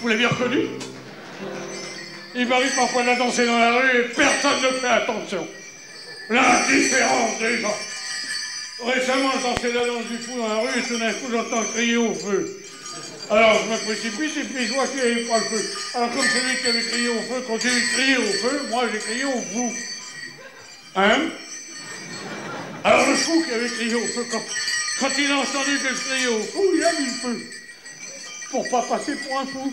Vous l'avez reconnu? Il m'arrive parfois de la danser dans la rue et personne ne fait attention. L'indifférence des gens. Récemment, je dansais la danse du fou dans la rue et tout d'un coup, j'entends crier au feu. Alors, je me précipite et puis je vois qu'il n'y avait pas le feu. Alors, comme celui qui avait crié au feu continue de crier au feu, moi, j'ai crié au fou. Hein? Alors, le fou qui avait crié au feu, quand, quand il a entendu que je criais au fou, il a mis le feu. Pour pas passer pour un fou.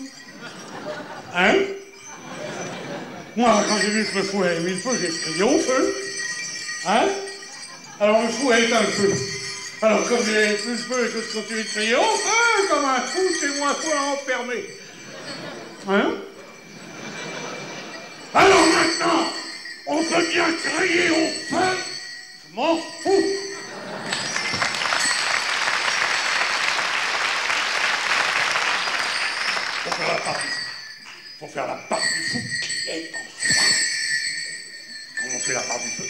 Hein? Moi, quand j'ai vu que le fou avait mis le feu, j'ai crié au feu. Hein? Alors, le fou a éteint le feu. Alors, comme j'ai plus le feu je continue de crier au feu comme un fou, c'est moi fou à enfermer. Hein? Alors maintenant, on peut bien crier au feu? Je m'en fous faire faire la part du fou qui est en soi. Comment on fait la part du feu?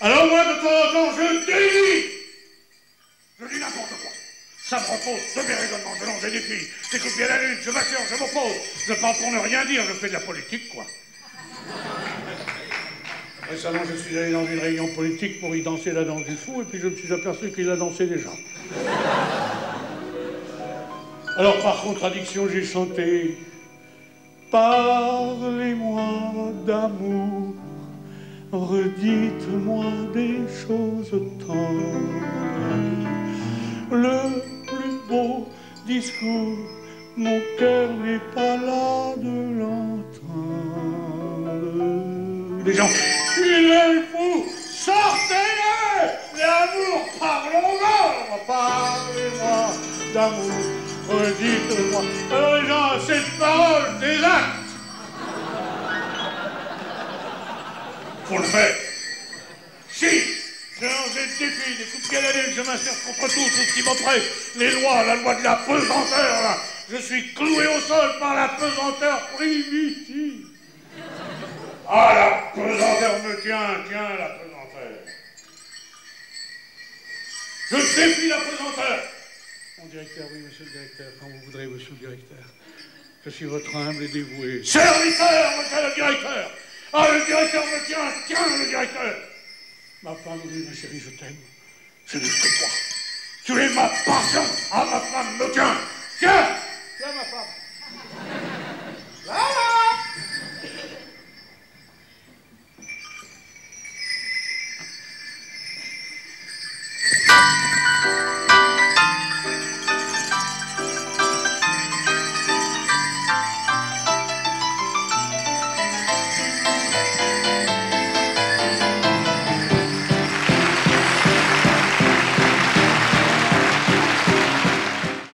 Alors moi, de temps en temps, je délie Je dis n'importe quoi. Ça me repose de mes raisonnements, je lance des défis, j'écoute bien la lune, je m'assure, je m'oppose. Je parle pour ne rien dire, je fais de la politique, quoi. Récemment, je suis allé dans une réunion politique pour y danser la danse du fou, et puis je me suis aperçu qu'il a dansé déjà. Alors, par contradiction, j'ai chanté Parlez-moi d'amour, redites-moi des choses tendres. Le plus beau discours, mon cœur n'est pas là de l'entendre. Les gens, il est fou, sortez-le L'amour, parlons-en Parlez-moi d'amour, redites-moi. Alors les gens, cette parole des actes Faut le faire. Si je lance des défis, des coups de pied à la lune, je m'insurge contre tout, tout ce qui m'oppresse. Les lois, la loi de la pesanteur, là. Je suis cloué au sol par la pesanteur primitive. Ah, la pesanteur me tient, tiens, la pesanteur. Je défie la pesanteur. Mon directeur, oui, monsieur le directeur, quand vous voudrez, monsieur le directeur. Je suis votre humble et dévoué. Serviteur, monsieur le directeur Ah, le directeur me tient, tiens, le directeur Ma femme, oui, ma chérie, je t'aime. Je que toi. Tu es ma passion. Ah, ma femme me tient. Tiens.